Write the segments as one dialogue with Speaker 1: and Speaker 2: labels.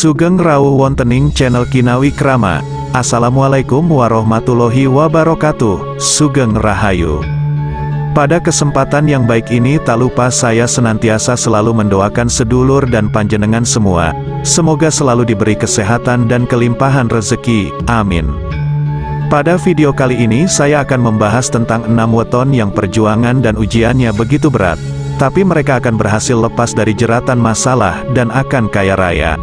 Speaker 1: Sugeng Rawu Wontening Channel Kinawi Krama. Assalamualaikum warahmatullahi wabarakatuh. Sugeng Rahayu. Pada kesempatan yang baik ini tak lupa saya senantiasa selalu mendoakan sedulur dan panjenengan semua. Semoga selalu diberi kesehatan dan kelimpahan rezeki. Amin. Pada video kali ini saya akan membahas tentang enam weton yang perjuangan dan ujiannya begitu berat. Tapi mereka akan berhasil lepas dari jeratan masalah dan akan kaya raya.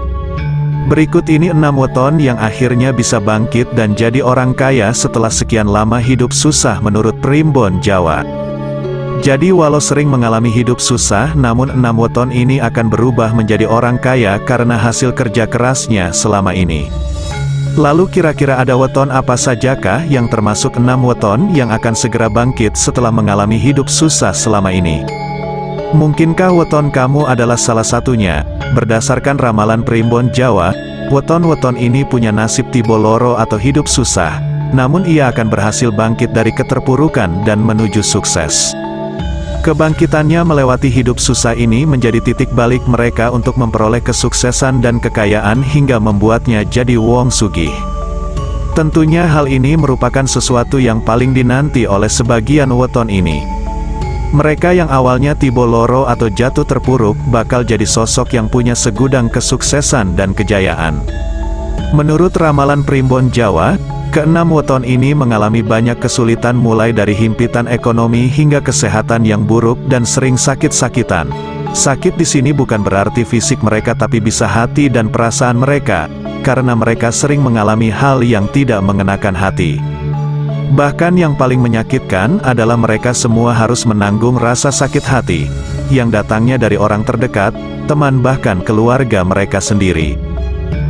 Speaker 1: Berikut ini enam weton yang akhirnya bisa bangkit dan jadi orang kaya setelah sekian lama hidup susah menurut Primbon Jawa. Jadi walau sering mengalami hidup susah, namun enam weton ini akan berubah menjadi orang kaya karena hasil kerja kerasnya selama ini. Lalu kira-kira ada weton apa sajakah yang termasuk enam weton yang akan segera bangkit setelah mengalami hidup susah selama ini? Mungkinkah weton kamu adalah salah satunya? Berdasarkan ramalan Primbon Jawa, weton-weton ini punya nasib tiboloro atau hidup susah, namun ia akan berhasil bangkit dari keterpurukan dan menuju sukses. Kebangkitannya melewati hidup susah ini menjadi titik balik mereka untuk memperoleh kesuksesan dan kekayaan hingga membuatnya jadi wong sugih. Tentunya hal ini merupakan sesuatu yang paling dinanti oleh sebagian weton ini. Mereka yang awalnya tibo loro atau jatuh terpuruk, bakal jadi sosok yang punya segudang kesuksesan dan kejayaan. Menurut ramalan Primbon Jawa, keenam weton ini mengalami banyak kesulitan mulai dari himpitan ekonomi hingga kesehatan yang buruk dan sering sakit-sakitan. Sakit di sini bukan berarti fisik mereka tapi bisa hati dan perasaan mereka, karena mereka sering mengalami hal yang tidak mengenakan hati. Bahkan yang paling menyakitkan adalah mereka semua harus menanggung rasa sakit hati, yang datangnya dari orang terdekat, teman bahkan keluarga mereka sendiri.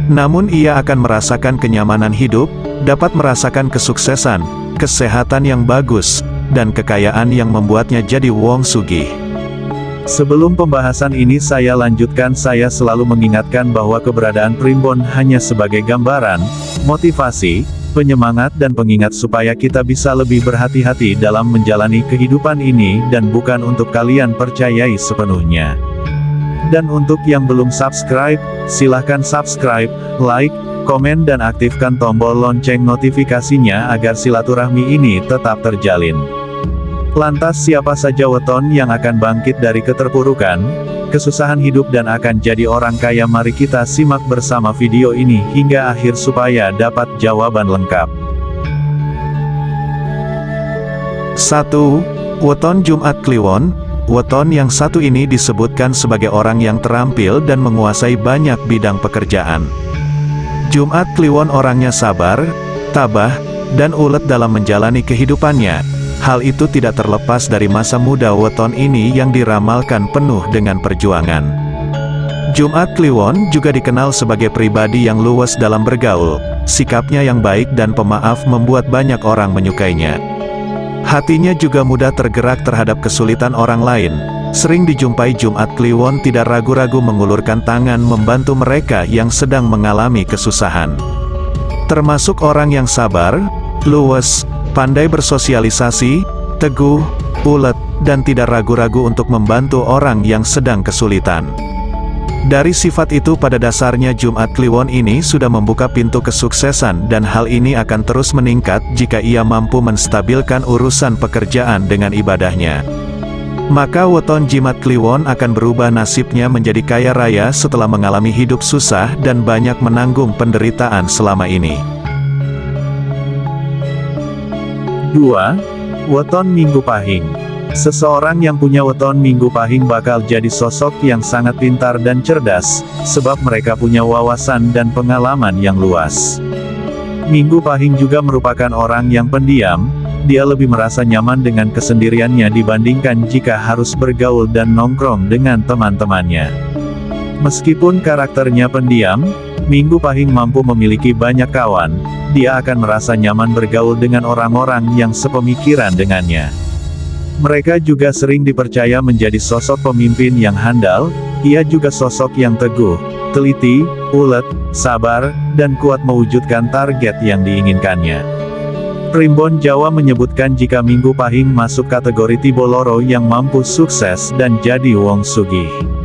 Speaker 1: Namun ia akan merasakan kenyamanan hidup, dapat merasakan kesuksesan, kesehatan yang bagus, dan kekayaan yang membuatnya jadi wong sugih. Sebelum pembahasan ini saya lanjutkan saya selalu mengingatkan bahwa keberadaan primbon hanya sebagai gambaran, motivasi, penyemangat dan pengingat supaya kita bisa lebih berhati-hati dalam menjalani kehidupan ini dan bukan untuk kalian percayai sepenuhnya. Dan untuk yang belum subscribe, silahkan subscribe, like, komen dan aktifkan tombol lonceng notifikasinya agar silaturahmi ini tetap terjalin. Lantas siapa saja weton yang akan bangkit dari keterpurukan, kesusahan hidup dan akan jadi orang kaya mari kita simak bersama video ini hingga akhir supaya dapat jawaban lengkap. 1. Weton Jumat Kliwon Weton yang satu ini disebutkan sebagai orang yang terampil dan menguasai banyak bidang pekerjaan. Jumat Kliwon orangnya sabar, tabah, dan ulet dalam menjalani kehidupannya, Hal itu tidak terlepas dari masa muda weton ini yang diramalkan penuh dengan perjuangan. Jumat Kliwon juga dikenal sebagai pribadi yang luwes dalam bergaul, sikapnya yang baik dan pemaaf membuat banyak orang menyukainya. Hatinya juga mudah tergerak terhadap kesulitan orang lain, sering dijumpai Jumat Kliwon tidak ragu-ragu mengulurkan tangan membantu mereka yang sedang mengalami kesusahan. Termasuk orang yang sabar, luwes, pandai bersosialisasi, teguh, ulet, dan tidak ragu-ragu untuk membantu orang yang sedang kesulitan. Dari sifat itu pada dasarnya Jumat Kliwon ini sudah membuka pintu kesuksesan dan hal ini akan terus meningkat jika ia mampu menstabilkan urusan pekerjaan dengan ibadahnya. Maka weton Jimat Kliwon akan berubah nasibnya menjadi kaya raya setelah mengalami hidup susah dan banyak menanggung penderitaan selama ini. 2. Weton Minggu Pahing Seseorang yang punya weton Minggu Pahing bakal jadi sosok yang sangat pintar dan cerdas, sebab mereka punya wawasan dan pengalaman yang luas. Minggu Pahing juga merupakan orang yang pendiam, dia lebih merasa nyaman dengan kesendiriannya dibandingkan jika harus bergaul dan nongkrong dengan teman-temannya. Meskipun karakternya pendiam, Minggu Pahing mampu memiliki banyak kawan, dia akan merasa nyaman bergaul dengan orang-orang yang sepemikiran dengannya. Mereka juga sering dipercaya menjadi sosok pemimpin yang handal, ia juga sosok yang teguh, teliti, ulet, sabar, dan kuat mewujudkan target yang diinginkannya. Primbon Jawa menyebutkan jika Minggu Pahing masuk kategori Tiboloro yang mampu sukses dan jadi Wong Sugih.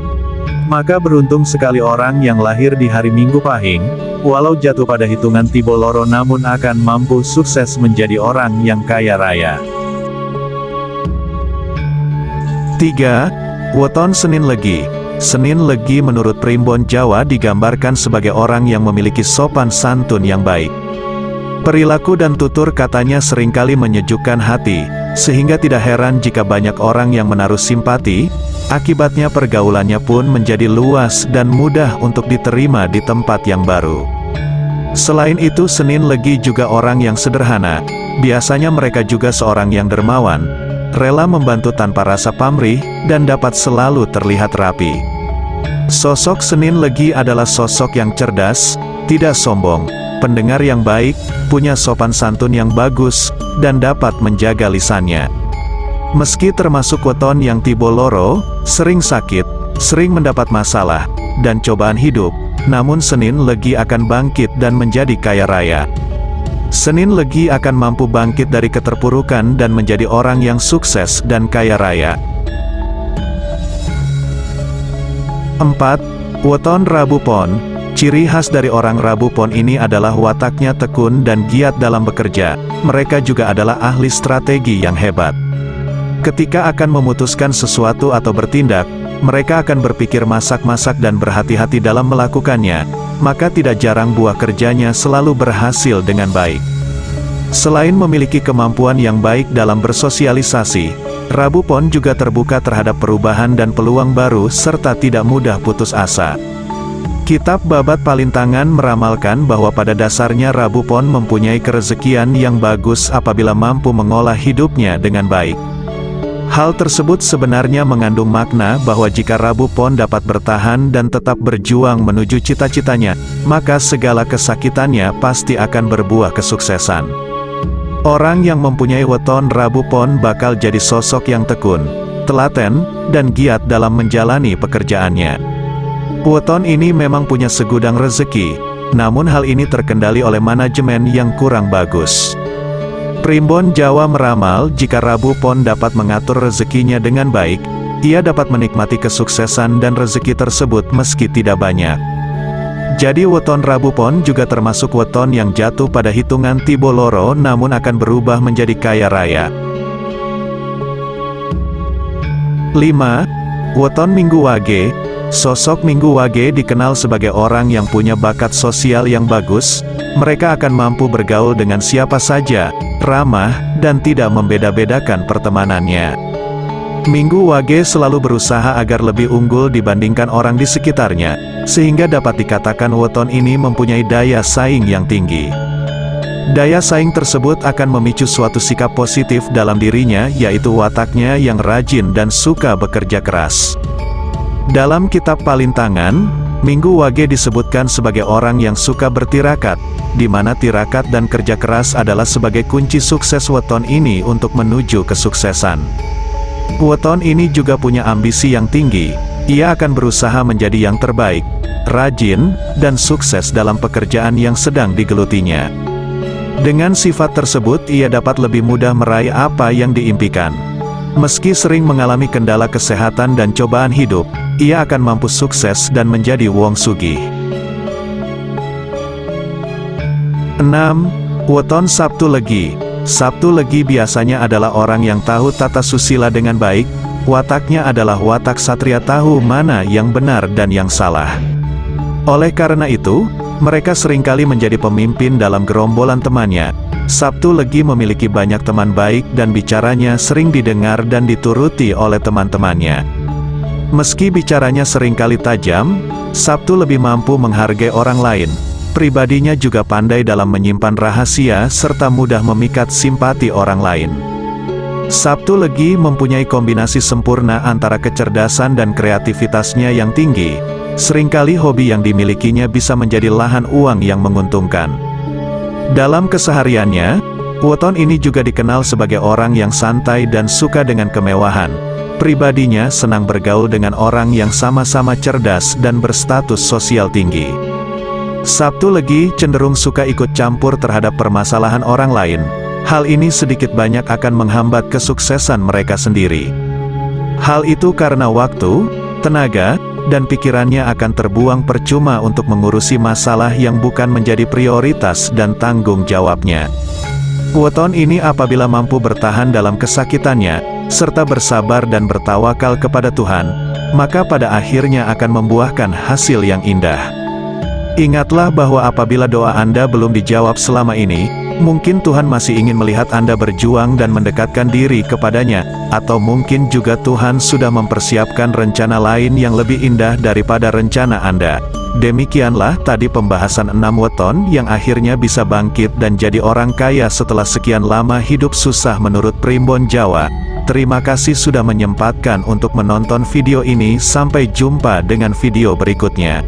Speaker 1: Maka beruntung sekali orang yang lahir di hari Minggu Pahing, walau jatuh pada hitungan tibo loro namun akan mampu sukses menjadi orang yang kaya raya. 3. Weton Senin Legi Senin Legi menurut Primbon Jawa digambarkan sebagai orang yang memiliki sopan santun yang baik. Perilaku dan tutur katanya sering kali menyejukkan hati, sehingga tidak heran jika banyak orang yang menaruh simpati, akibatnya pergaulannya pun menjadi luas dan mudah untuk diterima di tempat yang baru. Selain itu Senin Legi juga orang yang sederhana, biasanya mereka juga seorang yang dermawan, rela membantu tanpa rasa pamrih, dan dapat selalu terlihat rapi. Sosok Senin Legi adalah sosok yang cerdas, tidak sombong, pendengar yang baik, punya sopan santun yang bagus, dan dapat menjaga lisannya. Meski termasuk weton yang tibo loro, sering sakit, sering mendapat masalah, dan cobaan hidup, namun Senin Legi akan bangkit dan menjadi kaya raya. Senin Legi akan mampu bangkit dari keterpurukan dan menjadi orang yang sukses dan kaya raya. 4. Weton Rabu Pon Ciri khas dari orang Rabu Pon ini adalah wataknya tekun dan giat dalam bekerja. Mereka juga adalah ahli strategi yang hebat. Ketika akan memutuskan sesuatu atau bertindak, mereka akan berpikir masak-masak dan berhati-hati dalam melakukannya, maka tidak jarang buah kerjanya selalu berhasil dengan baik. Selain memiliki kemampuan yang baik dalam bersosialisasi, Rabu Pon juga terbuka terhadap perubahan dan peluang baru serta tidak mudah putus asa. Kitab Babat Palintangan meramalkan bahwa pada dasarnya Rabu Pon mempunyai kerezekian yang bagus apabila mampu mengolah hidupnya dengan baik. Hal tersebut sebenarnya mengandung makna bahwa jika Rabu Pon dapat bertahan dan tetap berjuang menuju cita-citanya, maka segala kesakitannya pasti akan berbuah kesuksesan. Orang yang mempunyai weton Rabu Pon bakal jadi sosok yang tekun, telaten, dan giat dalam menjalani pekerjaannya. Weton ini memang punya segudang rezeki, namun hal ini terkendali oleh manajemen yang kurang bagus. Primbon Jawa meramal jika Rabu Pon dapat mengatur rezekinya dengan baik, ia dapat menikmati kesuksesan dan rezeki tersebut meski tidak banyak. Jadi weton Rabu Pon juga termasuk weton yang jatuh pada hitungan Tibo Loro namun akan berubah menjadi kaya raya. 5. Weton Minggu Wage, Sosok Minggu Wage dikenal sebagai orang yang punya bakat sosial yang bagus, mereka akan mampu bergaul dengan siapa saja, ramah, dan tidak membeda-bedakan pertemanannya. Minggu Wage selalu berusaha agar lebih unggul dibandingkan orang di sekitarnya, sehingga dapat dikatakan weton ini mempunyai daya saing yang tinggi. Daya saing tersebut akan memicu suatu sikap positif dalam dirinya yaitu wataknya yang rajin dan suka bekerja keras. Dalam kitab Palintangan, Minggu Wage disebutkan sebagai orang yang suka bertirakat, di mana tirakat dan kerja keras adalah sebagai kunci sukses weton ini untuk menuju kesuksesan. Weton ini juga punya ambisi yang tinggi, ia akan berusaha menjadi yang terbaik, rajin, dan sukses dalam pekerjaan yang sedang digelutinya. Dengan sifat tersebut ia dapat lebih mudah meraih apa yang diimpikan. Meski sering mengalami kendala kesehatan dan cobaan hidup, ia akan mampu sukses dan menjadi Wong Sugi. 6. Weton Sabtu Legi Sabtu Legi biasanya adalah orang yang tahu tata susila dengan baik, wataknya adalah watak satria tahu mana yang benar dan yang salah. Oleh karena itu, mereka sering kali menjadi pemimpin dalam gerombolan temannya. Sabtu Legi memiliki banyak teman baik dan bicaranya sering didengar dan dituruti oleh teman-temannya. Meski bicaranya sering kali tajam, Sabtu lebih mampu menghargai orang lain. Pribadinya juga pandai dalam menyimpan rahasia serta mudah memikat simpati orang lain. Sabtu Legi mempunyai kombinasi sempurna antara kecerdasan dan kreativitasnya yang tinggi. Seringkali hobi yang dimilikinya bisa menjadi lahan uang yang menguntungkan. Dalam kesehariannya, Weton ini juga dikenal sebagai orang yang santai dan suka dengan kemewahan. Pribadinya senang bergaul dengan orang yang sama-sama cerdas dan berstatus sosial tinggi. Sabtu Legi cenderung suka ikut campur terhadap permasalahan orang lain. Hal ini sedikit banyak akan menghambat kesuksesan mereka sendiri. Hal itu karena waktu, tenaga, dan pikirannya akan terbuang percuma untuk mengurusi masalah yang bukan menjadi prioritas dan tanggung jawabnya. Weton ini apabila mampu bertahan dalam kesakitannya, serta bersabar dan bertawakal kepada Tuhan, maka pada akhirnya akan membuahkan hasil yang indah. Ingatlah bahwa apabila doa Anda belum dijawab selama ini, mungkin Tuhan masih ingin melihat Anda berjuang dan mendekatkan diri kepadanya, atau mungkin juga Tuhan sudah mempersiapkan rencana lain yang lebih indah daripada rencana Anda. Demikianlah tadi pembahasan enam weton yang akhirnya bisa bangkit dan jadi orang kaya setelah sekian lama hidup susah menurut Primbon Jawa. Terima kasih sudah menyempatkan untuk menonton video ini sampai jumpa dengan video berikutnya.